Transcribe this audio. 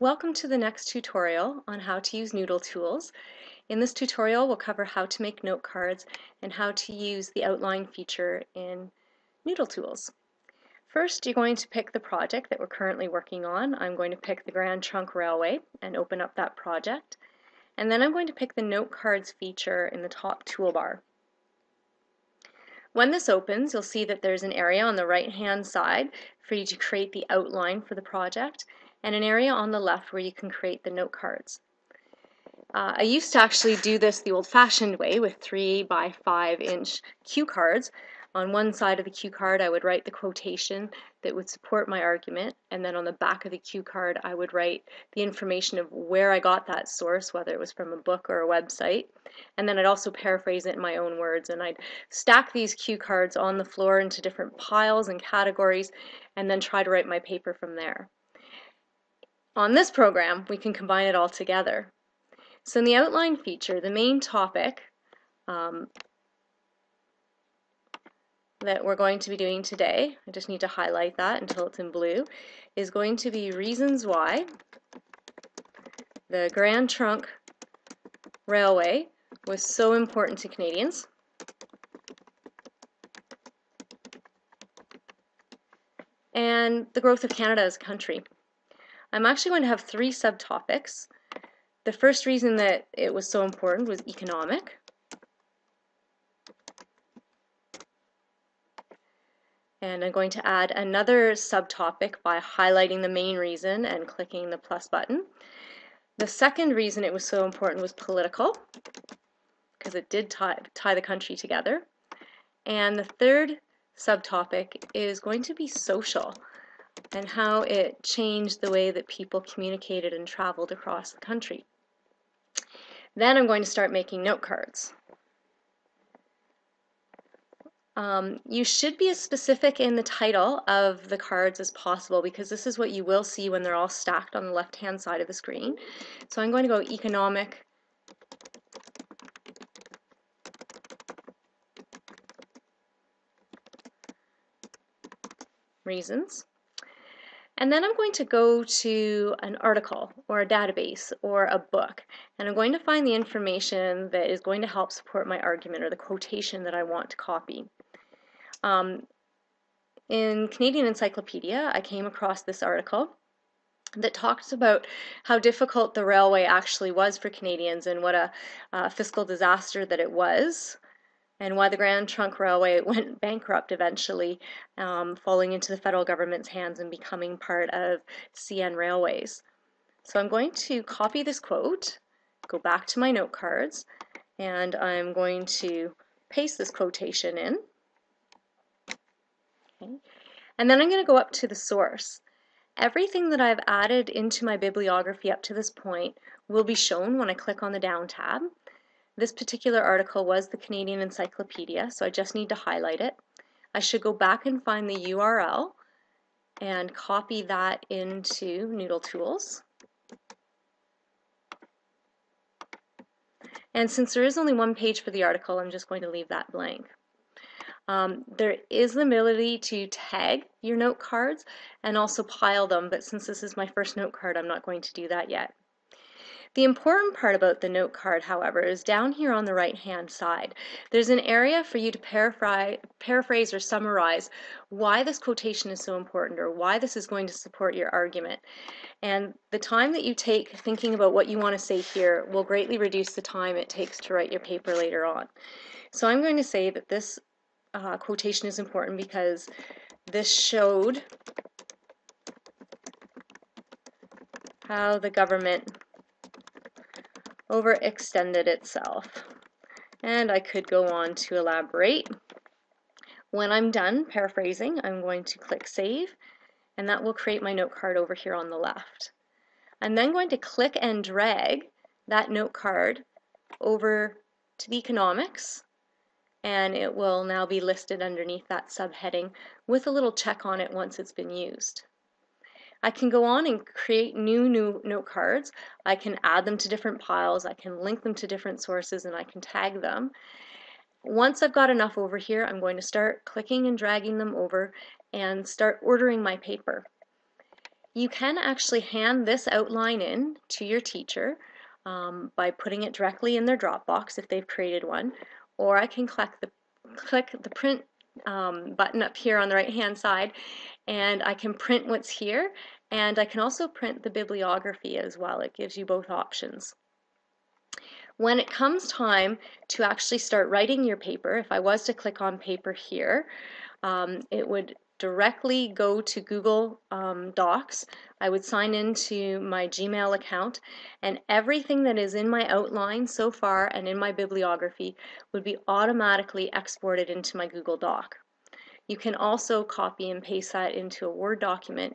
Welcome to the next tutorial on how to use Noodle Tools. In this tutorial we'll cover how to make note cards and how to use the outline feature in Noodle Tools. First you're going to pick the project that we're currently working on. I'm going to pick the Grand Trunk Railway and open up that project. And then I'm going to pick the note cards feature in the top toolbar. When this opens, you'll see that there's an area on the right hand side for you to create the outline for the project and an area on the left where you can create the note cards. Uh, I used to actually do this the old-fashioned way with three by five inch cue cards. On one side of the cue card I would write the quotation that would support my argument and then on the back of the cue card I would write the information of where I got that source, whether it was from a book or a website. And then I'd also paraphrase it in my own words and I'd stack these cue cards on the floor into different piles and categories and then try to write my paper from there. On this program, we can combine it all together. So in the outline feature, the main topic um, that we're going to be doing today, I just need to highlight that until it's in blue, is going to be reasons why the Grand Trunk Railway was so important to Canadians. and the growth of Canada as a country. I'm actually going to have three subtopics. The first reason that it was so important was economic. And I'm going to add another subtopic by highlighting the main reason and clicking the plus button. The second reason it was so important was political, because it did tie, tie the country together. And the third subtopic is going to be social and how it changed the way that people communicated and traveled across the country. Then I'm going to start making note cards. Um, you should be as specific in the title of the cards as possible because this is what you will see when they're all stacked on the left hand side of the screen. So I'm going to go economic reasons. And then I'm going to go to an article or a database or a book and I'm going to find the information that is going to help support my argument or the quotation that I want to copy. Um, in Canadian Encyclopedia I came across this article that talks about how difficult the railway actually was for Canadians and what a, a fiscal disaster that it was and why the Grand Trunk Railway went bankrupt eventually, um, falling into the federal government's hands and becoming part of CN Railways. So I'm going to copy this quote, go back to my note cards, and I'm going to paste this quotation in. Okay. And then I'm going to go up to the source. Everything that I've added into my bibliography up to this point will be shown when I click on the Down tab. This particular article was the Canadian Encyclopedia, so I just need to highlight it. I should go back and find the URL and copy that into Noodle Tools. And since there is only one page for the article, I'm just going to leave that blank. Um, there is the ability to tag your note cards and also pile them, but since this is my first note card, I'm not going to do that yet. The important part about the note card, however, is down here on the right hand side. There's an area for you to paraphrase or summarize why this quotation is so important or why this is going to support your argument. And the time that you take thinking about what you want to say here will greatly reduce the time it takes to write your paper later on. So I'm going to say that this uh, quotation is important because this showed how the government overextended itself. And I could go on to elaborate. When I'm done paraphrasing, I'm going to click Save, and that will create my note card over here on the left. I'm then going to click and drag that note card over to the economics, and it will now be listed underneath that subheading with a little check on it once it's been used. I can go on and create new, new note cards. I can add them to different piles. I can link them to different sources and I can tag them. Once I've got enough over here, I'm going to start clicking and dragging them over and start ordering my paper. You can actually hand this outline in to your teacher um, by putting it directly in their Dropbox if they've created one, or I can click the, click the print um, button up here on the right hand side and I can print what's here and I can also print the bibliography as well. It gives you both options. When it comes time to actually start writing your paper, if I was to click on paper here, um, it would directly go to Google um, Docs. I would sign into my Gmail account and everything that is in my outline so far and in my bibliography would be automatically exported into my Google Doc. You can also copy and paste that into a Word document